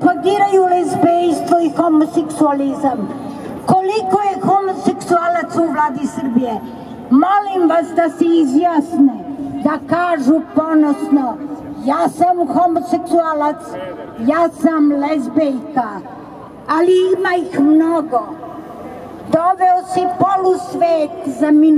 propagiraju lezbejstvo i homoseksualizam. Koliko je homoseksualac u vladi Srbije? Molim vas da se izjasne, da kažu ponosno, ja sam homoseksualac, ja sam lezbejka, ali ima ih mnogo. Doveo si polusvet za mini.